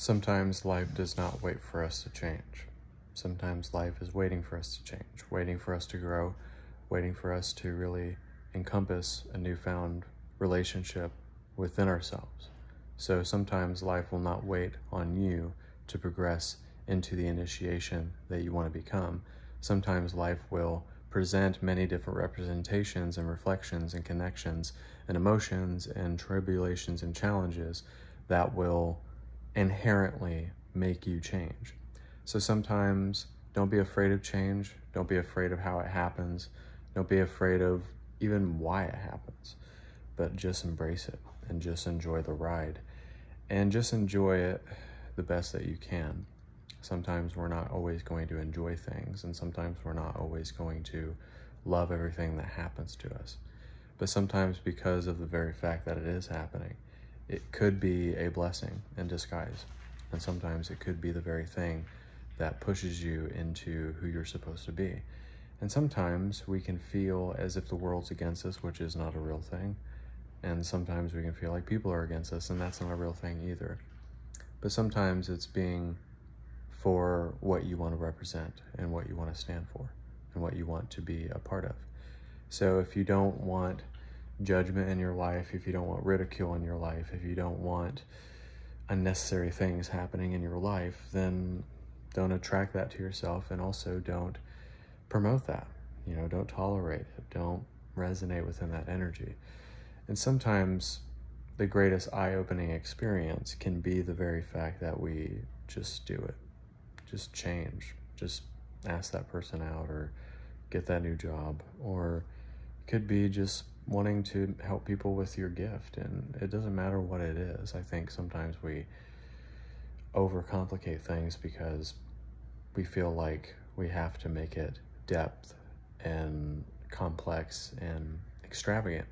Sometimes life does not wait for us to change. Sometimes life is waiting for us to change, waiting for us to grow, waiting for us to really encompass a newfound relationship within ourselves. So sometimes life will not wait on you to progress into the initiation that you want to become. Sometimes life will present many different representations and reflections and connections and emotions and tribulations and challenges that will inherently make you change. So sometimes don't be afraid of change. Don't be afraid of how it happens. Don't be afraid of even why it happens, but just embrace it and just enjoy the ride and just enjoy it the best that you can. Sometimes we're not always going to enjoy things, and sometimes we're not always going to love everything that happens to us. But sometimes, because of the very fact that it is happening, it could be a blessing in disguise. And sometimes it could be the very thing that pushes you into who you're supposed to be. And sometimes we can feel as if the world's against us, which is not a real thing. And sometimes we can feel like people are against us, and that's not a real thing either. But sometimes it's being for what you want to represent and what you want to stand for and what you want to be a part of. So if you don't want judgment in your life, if you don't want ridicule in your life, if you don't want unnecessary things happening in your life, then don't attract that to yourself and also don't promote that. You know, don't tolerate it. Don't resonate within that energy. And sometimes the greatest eye opening experience can be the very fact that we just do it. Just change. Just ask that person out or get that new job. Or could be just wanting to help people with your gift. And it doesn't matter what it is. I think sometimes we overcomplicate things because we feel like we have to make it depth and complex and extravagant.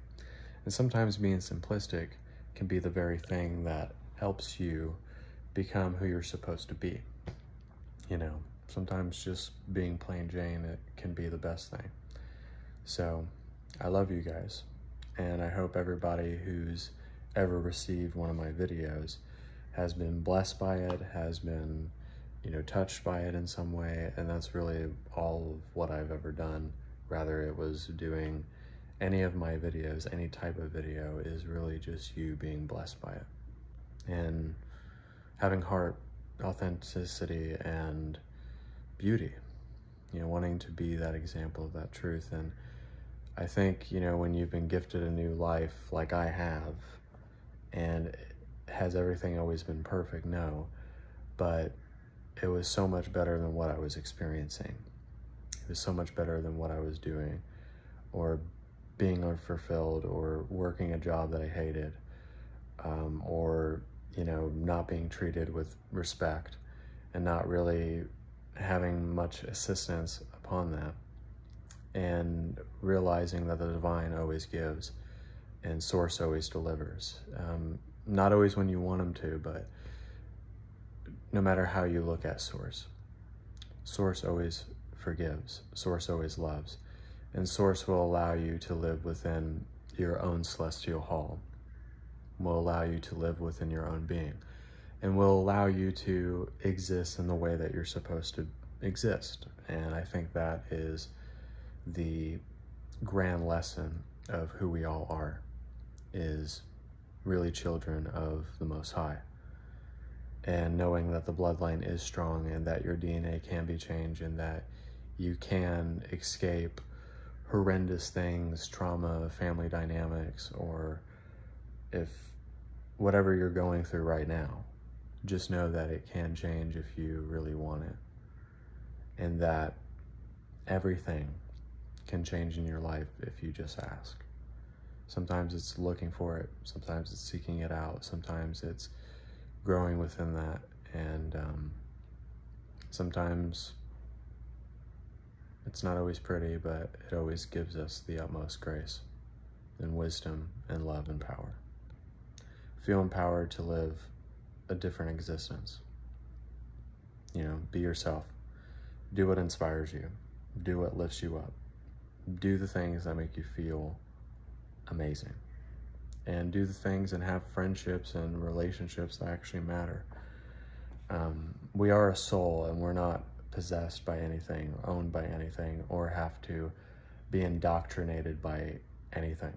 And sometimes being simplistic can be the very thing that helps you become who you're supposed to be. You know, sometimes just being plain Jane, it can be the best thing. So I love you guys. And I hope everybody who's ever received one of my videos has been blessed by it, has been, you know, touched by it in some way. And that's really all of what I've ever done. Rather, it was doing any of my videos, any type of video, is really just you being blessed by it. And having heart, authenticity, and beauty. You know, wanting to be that example of that truth. And I think, you know, when you've been gifted a new life like I have, and has everything always been perfect? No. But it was so much better than what I was experiencing. It was so much better than what I was doing or being unfulfilled or working a job that I hated um, or, you know, not being treated with respect and not really having much assistance upon that and realizing that the divine always gives and source always delivers. Um, not always when you want them to, but no matter how you look at source. Source always forgives. Source always loves. And source will allow you to live within your own celestial hall. Will allow you to live within your own being. And will allow you to exist in the way that you're supposed to exist. And I think that is the grand lesson of who we all are is really children of the Most High. And knowing that the bloodline is strong and that your DNA can be changed and that you can escape horrendous things, trauma, family dynamics, or if whatever you're going through right now, just know that it can change if you really want it. And that everything can change in your life if you just ask. Sometimes it's looking for it, sometimes it's seeking it out, sometimes it's growing within that, and um, sometimes it's not always pretty, but it always gives us the utmost grace and wisdom and love and power. Feel empowered to live a different existence. You know, be yourself. Do what inspires you. Do what lifts you up. Do the things that make you feel amazing. And do the things and have friendships and relationships that actually matter. Um, we are a soul and we're not possessed by anything, owned by anything, or have to be indoctrinated by anything.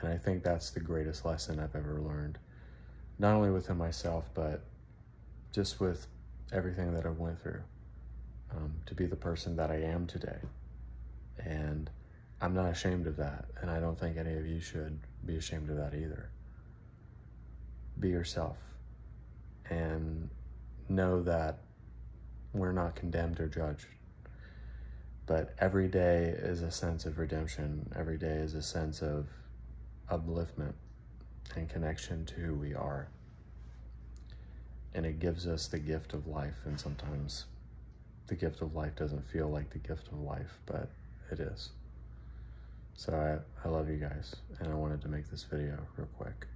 And I think that's the greatest lesson I've ever learned, not only within myself, but just with everything that I've went through um, to be the person that I am today. And I'm not ashamed of that. And I don't think any of you should be ashamed of that either. Be yourself and know that we're not condemned or judged. But every day is a sense of redemption. Every day is a sense of upliftment and connection to who we are. And it gives us the gift of life. And sometimes the gift of life doesn't feel like the gift of life, but it is. So I, I love you guys, and I wanted to make this video real quick.